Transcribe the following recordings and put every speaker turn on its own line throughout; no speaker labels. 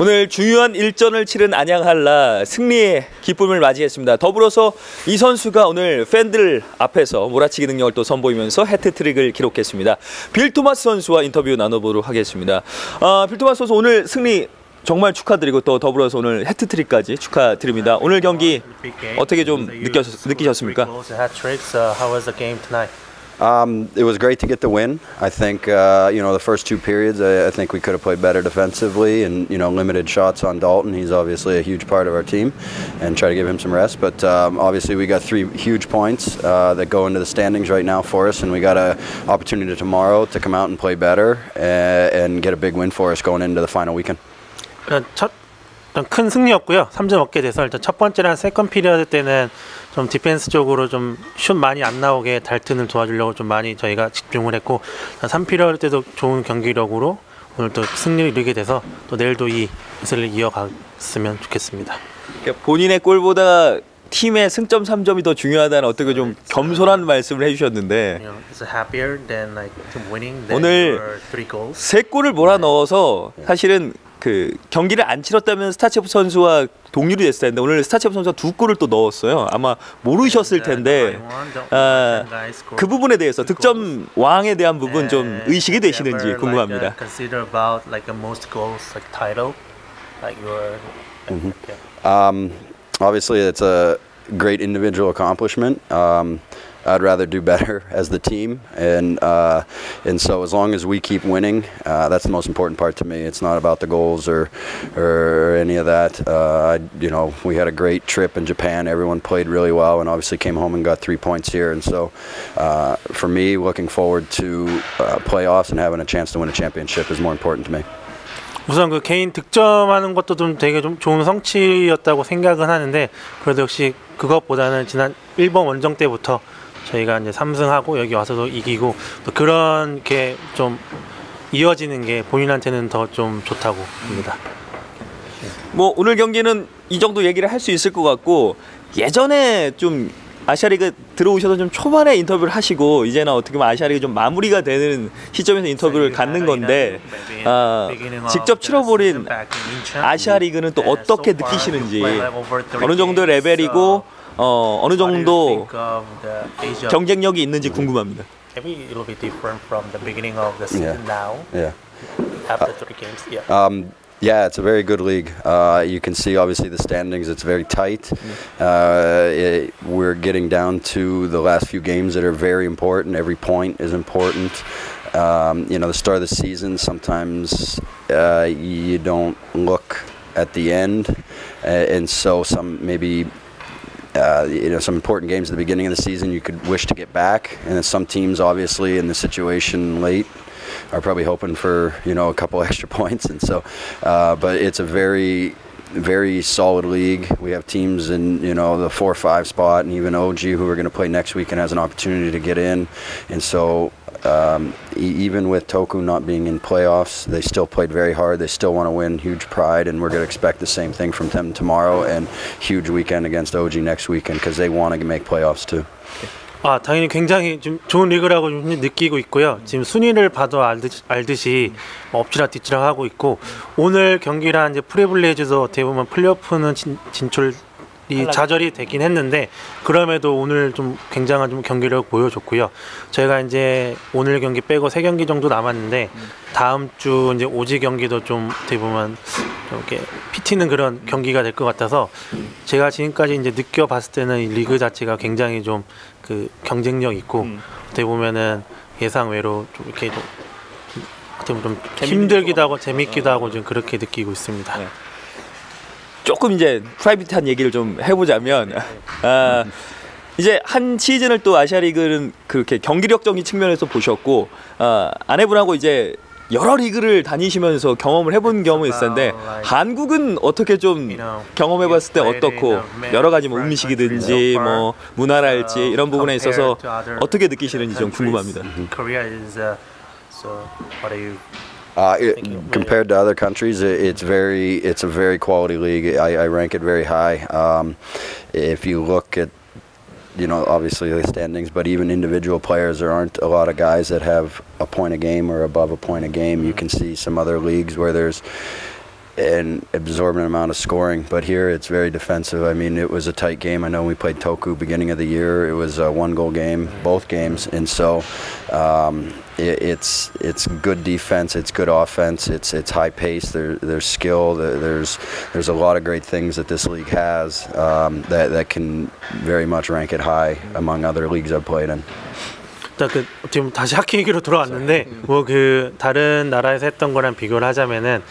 오늘 중요한 일전을 치른 안양한라 승리의 기쁨을 맞이했습니다. 더불어서 이 선수가 오늘 팬들 앞에서 몰아치기 능력을 또 선보이면서 해트트릭을 기록했습니다. 빌 토마스 선수와 인터뷰 나눠보도록 하겠습니다. 아, 빌 토마스 선수 오늘 승리 정말 축하드리고 또 더불어서 오늘 해트트릭까지 축하드립니다. 오늘 경기 어떻게 좀 느꼈, 느끼셨습니까?
Um, it was great to get the win. I think uh, you know the first two periods. I, I, think we could have played better defensively, and you know limited shots on Dalton. He's obviously a huge part of our team, and try to give him some rest. But um, obviously we got three huge points uh, that go into the standings right now for us, and we got an opportunity tomorrow to come out and play better and, and get a big win for us going into the final weekend.
첫 일단 큰 승리였고요. 3점 얻게 돼서 일단 첫 번째랑 세컨 피리어드 때는 좀 디펜스 쪽으로 좀 슛 많이 안 나오게 달튼을 도와주려고 좀 많이 저희가 집중을 했고 3피리어드 때도 좋은 경기력으로 오늘 또 승리를 이루게 돼서 또 내일도 이 것을 이어갔으면 좋겠습니다.
그러니까 본인의 골보다 팀의 승점 3점이 더 중요하다는 어떻게 좀 겸손한 말씀을 해주셨는데 오늘 세 골을 몰아 넣어서 사실은 그 경기를 안 치렀다면 스타체프 선수와 동률이 됐을 텐데 오늘 스타체프 선수가 두 골을 또 넣었어요. 아마 모르셨을 텐데 아, 그 부분에 대해서 득점 왕에 대한 부분 좀 의식이 되시는지 궁금합니다.
Um, obviously, it's a great individual accomplishment. Um, I'd rather do better as the team, and uh, and so as long as we keep winning, uh, that's the most important part to me. It's not about the goals or or any of that. Uh, I, you know, we had a great trip in Japan. Everyone played really well, and obviously came home and got three points here. And so, uh, for me, looking forward to uh, playoffs and having a chance to win a championship is more important to me.
우선 그 개인 득점하는 것도 좀 되게 좀 좋은 성취였다고 생각은 하는데 그래도 역시 그것보다는 지난 일본 원정 때부터 저희가 이제 3승하고 여기 와서도 이기고 또 그런 게 좀 이어지는 게 본인한테는 더 좀 좋다고 봅니다.
뭐 오늘 경기는 이 정도 얘기를 할 수 있을 것 같고 예전에 좀 아시아리그 들어오셔서 좀 초반에 인터뷰를 하시고 이제는 어떻게 보면 아시아리그 좀 마무리가 되는 시점에서 인터뷰를 갖는 건데 아, 직접 치러버린 아시아리그는 또 어떻게 느끼시는지 어느 정도 레벨이고 어, 어느 정도 경쟁력이 있는지 궁금합니다.
Maybe it will be different from the beginning of the season
Yeah.
now
Yeah.
after three games. Yeah.
Um, yeah, it's a very good league. Uh, you can see obviously the standings; it's very tight. Uh, it, we're getting down to the last few games that are very important. Every point is important. Um, you know, the start of the season sometimes uh, you don't look at the end, uh, and so some maybe. uh, you know, some important games at the beginning of the season you could wish to get back, and then some teams, obviously, in the situation late, are probably hoping for you know a couple extra points, and so. Uh, but it's a very very solid league. We have teams in you know the four or five spot, and even OG who are going to play next week and has an opportunity to get in, and so. Um, e- even with Toku not being in playoffs, they still played very hard. They still want to win, huge pride, and we're going to expect the same thing from them tomorrow and huge weekend against OG next weekend because they want to make playoffs too.
아 당연히 굉장히 좀 좋은 리그라고 좀 느끼고 있고요. 지금 순위를 봐도 알듯이, 알듯이 뭐 엎치락 뒤치락 하고 있고 오늘 경기랑 이제 프리블레이즈도 어떻게 보면 플레이오프는 진, 진출 이 좌절이 되긴 했는데 그럼에도 오늘 좀 굉장한 좀 경기를 보여줬고요. 저희가 이제 오늘 경기 빼고 세 경기 정도 남았는데 다음 주 이제 오지 경기도 좀 어떻게 보면 좀 이렇게 피튀는 그런 경기가 될 것 같아서 제가 지금까지 이제 느껴봤을 때는 이 리그 자체가 굉장히 좀 그 경쟁력 있고 어떻게 보면은 예상 외로 좀 이렇게 좀 좀 힘들기도 하고 재밌기도 하고 좀 그렇게 느끼고 있습니다.
네. 조금 이제 프라이빗한 얘기를 좀 해보자면 아, 이제 한 시즌을 또 아시아리그는 그렇게 경기력적인 측면에서 보셨고 아, 아내분하고 이제 여러 리그를 다니시면서 경험을 해본 경험이 있을 텐데 한국은 어떻게 좀 경험해봤을 때 어떻고 여러 가지 뭐 음식이든지 뭐 문화랄지 이런 부분에 있어서 어떻게 느끼시는지 좀 궁금합니다.
Uh, so what are you
Uh, it, compared to other countries, it, it's very, it's a very quality league. I, I rank it very high. Um, if you look at, you know, obviously the standings, but even individual players, there aren't a lot of guys that have a point a game or above a point a game. You can see some other leagues where there's an absorbent amount of scoring. But here it's very defensive. I mean, it was a tight game. I know we played Toku beginning of the year. It was a one goal game, both games, and so um, it, it's it's good defense. It's good offense. It's it's high pace. There, there's skill. There, there's there's a lot of great things that this league has um, that that can very much rank it high among other leagues I've played in.
일단 그 지금 다시 하키 얘기로 돌아왔는데 뭐 그 다른 나라에서 했던 거랑 비교를 하자면은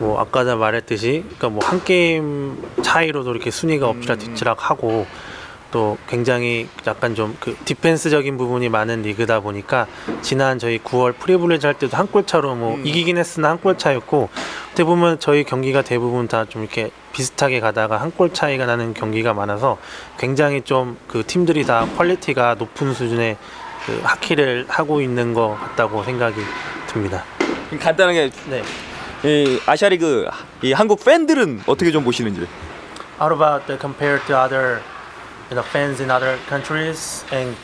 뭐 아까 전 말했듯이 그러니까 뭐 한 게임 차이로도 이렇게 순위가 엎치락 뒤치락 하고 또 굉장히 약간 좀 그 디펜스적인 부분이 많은 리그다 보니까 지난 저희 9월 Freeblades 할 때도 한 골 차로 뭐 이기긴 했으나 한 골 차였고 어떻게 보면 저희 경기가 대부분 다 좀 이렇게 비슷하게 가다가 한 골 차이가 나는 경기가 많아서 굉장히 좀 그 팀들이 다 quality가 높은 수준의 그 하키를 하고 있는 것 같다고 생각이 듭니다.
간단하게
네.
이 아시아리그 이 한국 팬들은 어떻게 좀 보시는지.
How about the compared to other you know, fans in other countries and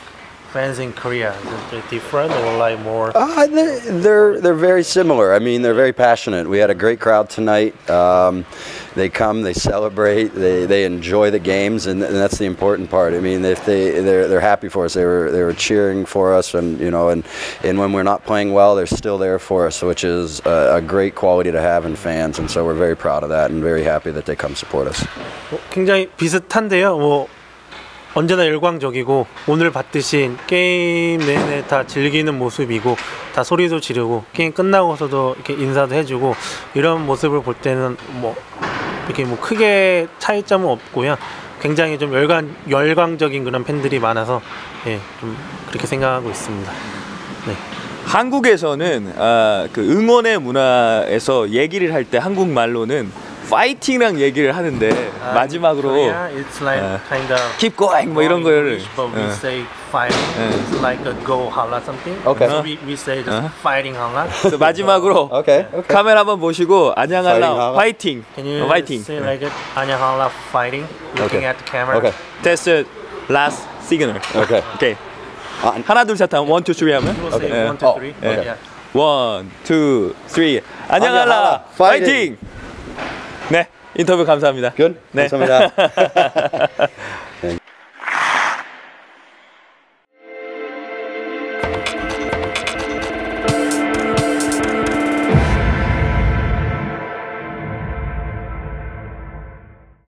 fans in Korea? Is it different or like more?
Uh, they're, they're they're very similar. I mean, they're very passionate. We had a great crowd tonight. Um, they come, they celebrate, they, they enjoy the games, and, and that's the important part. I mean, if they they're, they're happy for us, they were they were cheering for us, and you know, and and when we're not playing well, they're still there for us, which is a, a great quality to have in fans, and so we're very proud of that and very happy that they come support us.
뭐 굉장히 비슷한데요. 뭐 언제나 열광적이고 오늘 봤듯이 게임 내내 다 즐기는 모습이고 다 소리도 지르고 게임 끝나고서도 이렇게 인사도 해주고 이런 모습을 볼 때는 뭐 이렇게 뭐 크게 차이점은 없고요. 굉장히 좀 열광 열광적인 그런 팬들이 많아서 예, 좀 그렇게 생각하고 있습니다. 네.
한국에서는 아, 그 응원의 문화에서 얘기를 할 때 한국 말로는 파이팅이랑 얘기를 하는데 마지막으로
Korea, it's like
어,
kind of
keep going 뭐 이런 거를
But we
어.
say fighting. It's like a go hala something.
Okay.
So we, we say just
Uh-huh.
fighting hala.
그래서 마지막으로
Okay, okay.
카메라 한번 보시고
Fighting
안녕할라
하라.
파이팅
Can you
어, 파이팅
say like it? Hala fighting. Looking
Okay.
at the camera.
Okay.
테스트 라스트 시그널
Okay.
오케이
아,
하나 둘셋 하면 원 투 쓰리 하면 예.
Oh,
three.
okay.
Yeah.
원, 투, 쓰리. 안녕할라.
안녕할라.
파이팅. 네, 인터뷰 감사합니다.
균,
네.
감사합니다. 네.